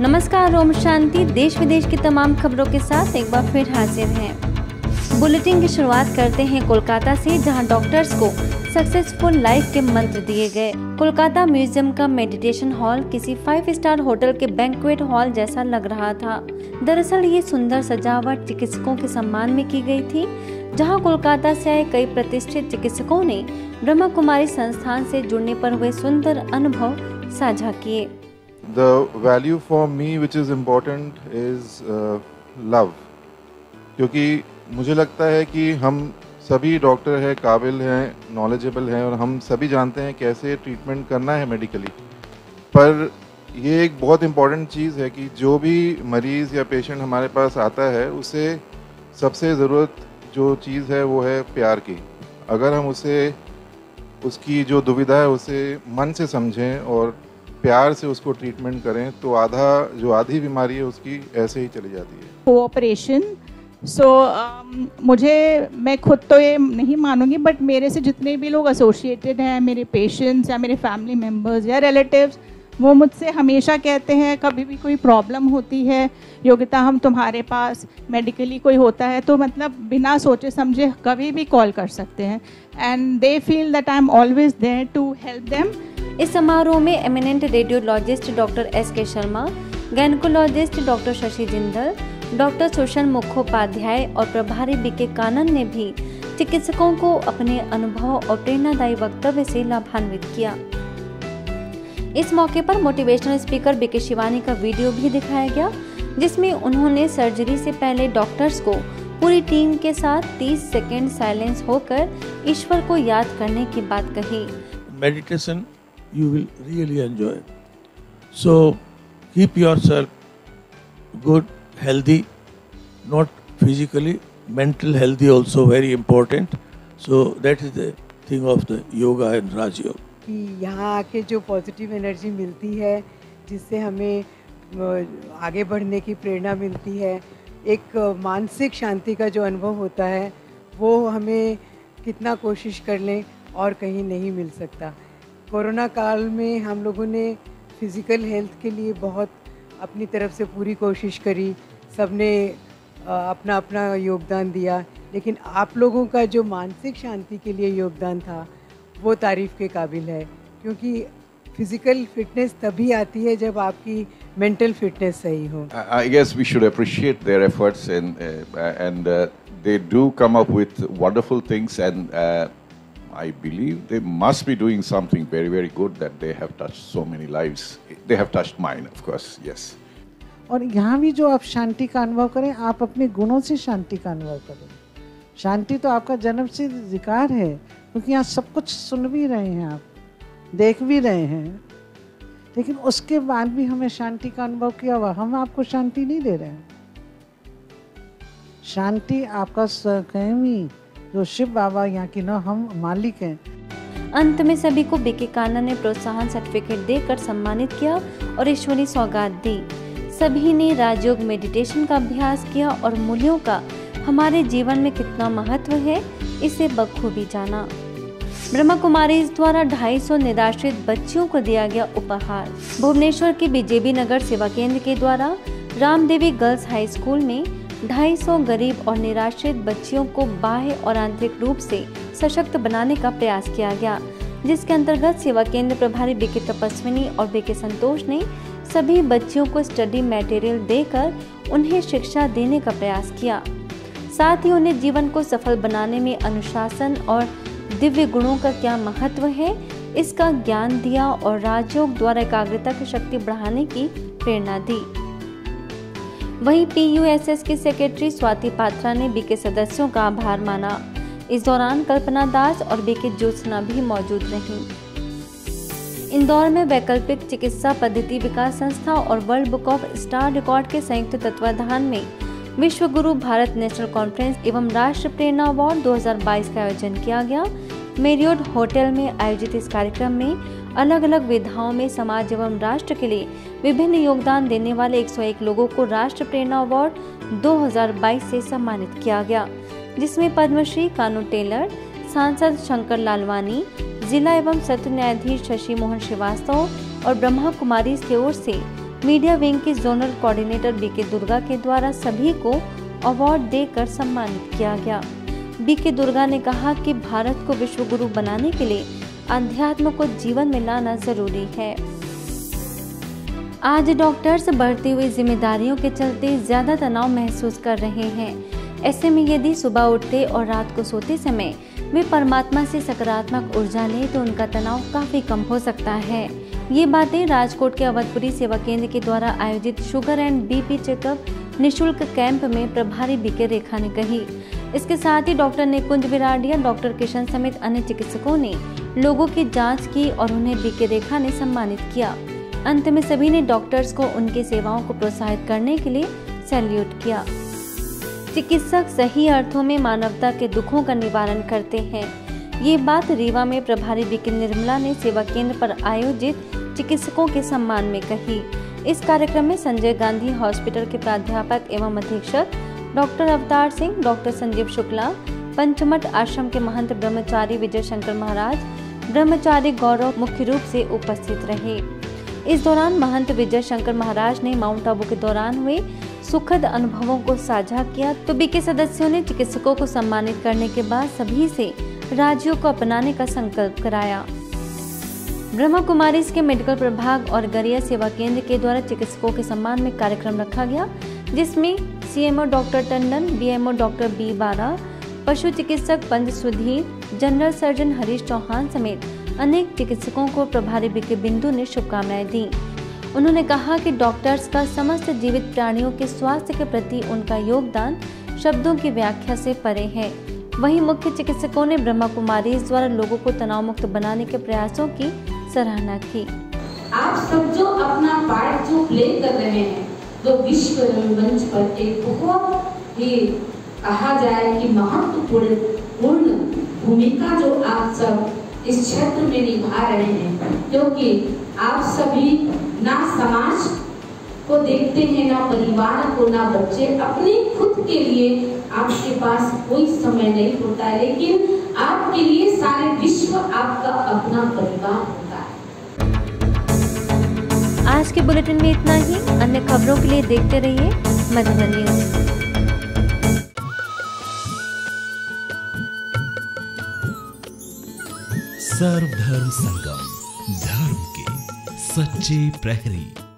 नमस्कार, ओम शांति। देश विदेश की तमाम खबरों के साथ एक बार फिर हाजिर हैं। बुलेटिन की शुरुआत करते हैं कोलकाता से, जहाँ डॉक्टर्स को सक्सेसफुल लाइफ के मंत्र दिए गए। कोलकाता म्यूज़ियम का मेडिटेशन हॉल किसी फाइव स्टार होटल के बैंकवेट हॉल जैसा लग रहा था। दरअसल ये सुंदर सजावट चिकित्सकों के सम्मान में की गई थी, जहाँ कोलकाता से आए कई प्रतिष्ठित चिकित्सकों ने ब्रह्मा कुमारी संस्थान से जुड़ने पर हुए सुंदर अनुभव साझा किए। The value for me which is important is uh, love. क्योंकि मुझे लगता है कि हम सभी डॉक्टर हैं काबिल हैं नॉलेजेबल हैं और हम सभी जानते हैं कैसे ट्रीटमेंट करना है मेडिकली पर ये एक बहुत इंपॉर्टेंट चीज़ है कि जो भी मरीज़ या पेशेंट हमारे पास आता है उसे सबसे ज़रूरत जो चीज़ है वो है प्यार की. अगर हम उसे उसकी जो दुविधा है उसे मन से समझें और प्यार से उसको ट्रीटमेंट करें तो आधा जो आधी बीमारी है उसकी ऐसे ही चली जाती है। कोऑपरेशन सो so, um, मुझे मैं खुद तो ये नहीं मानूँगी बट मेरे से जितने भी लोग एसोसिएटेड हैं मेरे पेशेंट्स या मेरे फैमिली मेंबर्स या रिलेटिव्स वो मुझसे हमेशा कहते हैं कभी भी कोई प्रॉब्लम होती है योग्यता हम तुम्हारे पास मेडिकली कोई होता है तो मतलब बिना सोचे समझे कभी भी कॉल कर सकते हैं। And they feel that I am always there to help them इस समारोह में eminent radiologist doctor S K Sharma gynaecologist doctor Shashi Jindal, doctor Sushan Mukhopadhyay और प्रभारी बीके कानन ने भी चिकित्सकों को अपने अनुभव और प्रेरणादायी वक्तव्य से लाभान्वित किया। इस मौके पर मोटिवेशनल स्पीकर बीके शिवानी का वीडियो भी दिखाया गया, जिसमें उन्होंने सर्जरी से पहले डॉक्टर्स को पूरी टीम के साथ 30 सेकेंड साइलेंस होकर ईश्वर को याद करने की बात कही। Meditation you will really enjoy. So keep yourself good, healthy, not physically, mental healthy also very important. So that is the thing of the yoga and Raj Yoga. कि यहाँ आके जो पॉजिटिव एनर्जी मिलती है जिससे हमें आगे बढ़ने की प्रेरणा मिलती है एक मानसिक शांति का जो अनुभव होता है वो हमें कितना कोशिश कर लें और कहीं नहीं मिल सकता कोरोना काल में हम लोगों ने फ़िज़िकल हेल्थ के लिए बहुत अपनी तरफ़ से पूरी कोशिश करी। सबने अपना अपना योगदान दिया। लेकिन आप लोगों का जो मानसिक शांति के लिए योगदान था, वो तारीफ़ के काबिल है। क्योंकि फ़िज़िकल फिटनेस तभी आती है जब आपकी मेंटल फिटनेस सही हो। I guess we should appreciate their efforts and they do come up with wonderful things and I believe they must be doing something very, very good that they have touched so many lives. They have touched mine, of course, yes. और यहाँ भी जो आप शांति का अनुभव करें आप अपने गुणों से शांति का अनुभव करें शांति तो आपका जन्म से अधिकार है क्योंकि यहाँ सब कुछ सुन भी रहे हैं आप देख भी रहे हैं लेकिन उसके बाद भी हमें शांति का अनुभव किया हुआ हम आपको शांति नहीं दे रहे हैं शांति आपका स्वयं जो शिव बाबा यहाँ की ना हम मालिक हैं। अंत में सभी को बीके काना ने प्रोत्साहन सर्टिफिकेट देकर सम्मानित किया और ईश्वरी सौगात दी। सभी ने राजयोग मेडिटेशन का अभ्यास किया और मूल्यों का हमारे जीवन में कितना महत्व है, इसे बखूबी जाना। ब्रह्मा कुमारी द्वारा 250 निराश्रित बच्चियों को दिया गया उपहार। भुवनेश्वर के बीजेपी नगर सेवा केंद्र के द्वारा रामदेवी गर्ल्स हाई स्कूल में 250 गरीब और निराश्रित बच्चियों को बाह्य और आंतरिक रूप से सशक्त बनाने का प्रयास किया गया, जिसके अंतर्गत सेवा केंद्र प्रभारी बीके तपस्विनी और बीके संतोष ने सभी बच्चियों को स्टडी मटेरियल देकर उन्हें शिक्षा देने का प्रयास किया। साथ ही उन्हें जीवन को सफल बनाने में अनुशासन और दिव्य गुणों का क्या महत्व है, इसका ज्ञान दिया और राजयोग द्वारा एकाग्रता की शक्ति बढ़ाने की प्रेरणा दी। वहीं पीयूएसएस की सेक्रेटरी स्वाति पात्रा ने बीके सदस्यों का आभार माना। इस दौरान कल्पना दास और बीके ज्योत्सना भी मौजूद रहीं। इंदौर में वैकल्पिक चिकित्सा पद्धति विकास संस्था और world book of star record के संयुक्त तत्वाधान में विश्व गुरु भारत नेशनल कॉन्फ्रेंस एवं राष्ट्र प्रेरणा अवार्ड 2022 का आयोजन किया गया। मेरियोट होटल में आयोजित इस कार्यक्रम में अलग अलग विधाओं में समाज एवं राष्ट्र के लिए विभिन्न योगदान देने वाले 101 लोगों को राष्ट्र प्रेरणा अवार्ड 2022 से सम्मानित किया गया, जिसमें पद्मश्री कानू टेलर, सांसद शंकर लालवानी, जिला एवं सत्र न्यायाधीश शशि मोहन श्रीवास्तव और ब्रह्मा कुमारी की ओर से मीडिया विंग के जोनल कोऑर्डिनेटर बीके दुर्गा के द्वारा सभी को अवार्ड देकर सम्मानित किया गया। बीके दुर्गा ने कहा कि भारत को विश्व गुरु बनाने के लिए अध्यात्म को जीवन में लाना ज़रूरी है। आज डॉक्टर्स बढ़ती हुई जिम्मेदारियों के चलते ज़्यादा तनाव महसूस कर रहे हैं। ऐसे में यदि सुबह उठते और रात को सोते समय वे परमात्मा से सकारात्मक ऊर्जा लें तो उनका तनाव काफ़ी कम हो सकता है। ये बातें राजकोट के अवधपुरी सेवा केंद्र के द्वारा आयोजित शुगर एंड बीपी चेकअप निशुल्क कैंप में प्रभारी बीके रेखा ने कही। इसके साथ ही डॉक्टर निकुंज विराडिया डॉक्टर किशन समेत अन्य चिकित्सकों ने लोगों की जाँच की और उन्हें बीके रेखा ने सम्मानित किया। अंत में सभी ने डॉक्टर्स को उनकी सेवाओं को प्रोत्साहित करने के लिए सैल्यूट किया। चिकित्सक सही अर्थों में मानवता के दुखों का निवारण करते हैं। ये बात रीवा में प्रभारी बीके निर्मला ने सेवा केंद्र पर आयोजित चिकित्सकों के सम्मान में कही। इस कार्यक्रम में संजय गांधी हॉस्पिटल के प्राध्यापक एवं अधीक्षक डॉक्टर अवतार सिंह, डॉक्टर संजीव शुक्ला, पंचमठ आश्रम के महंत ब्रह्मचारी विजय शंकर महाराज, ब्रह्मचारी गौरव मुख्य रूप से उपस्थित रहे। इस दौरान महंत विजय शंकर महाराज ने माउंट आबू के दौरान हुए सुखद अनुभवों को साझा किया। तो बी के सदस्यों ने चिकित्सकों को सम्मानित करने के बाद सभी से राज्यों को अपनाने का संकल्प कराया। ब्रह्मा कुमारी के मेडिकल प्रभाग और गरिया सेवा केंद्र के द्वारा चिकित्सकों के सम्मान में कार्यक्रम रखा गया, जिसमें CMO doctor Tandon, BMO doctor B Bara, पशु चिकित्सक पंच सुधीर, जनरल सर्जन हरीश चौहान समेत अनेक चिकित्सकों को प्रभारी बीके बिंदु ने शुभकामनाएँ दी। उन्होंने कहा कि डॉक्टर्स का समस्त जीवित प्राणियों के स्वास्थ्य के प्रति उनका योगदान शब्दों की व्याख्या से परे है। वहीं मुख्य चिकित्सकों ने ब्रह्मा कुमारी द्वारा लोगों को तनाव मुक्त बनाने के प्रयासों की सराहना की। आप सब जो अपना पार्ट जो प्ले कर रहे हैं जो विश्व रंगमंच पर एक बहुत ही कहा जाए कि महत्वपूर्ण पूर्ण भूमिका जो आप सब इस क्षेत्र में निभा रहे हैं, क्योंकि आप सभी ना समाज को देखते हैं, ना परिवार को, ना बच्चे, अपने खुद के लिए आपके पास कोई समय नहीं होता है लेकिन आपके लिए सारे विश्व आपका अपना परिवार होता है। आज के बुलेटिन में इतना ही। अन्य खबरों के लिए देखते रहिए मधुबन न्यूज़। सर्वधर्म संगम, धर्म के सच्चे प्रहरी।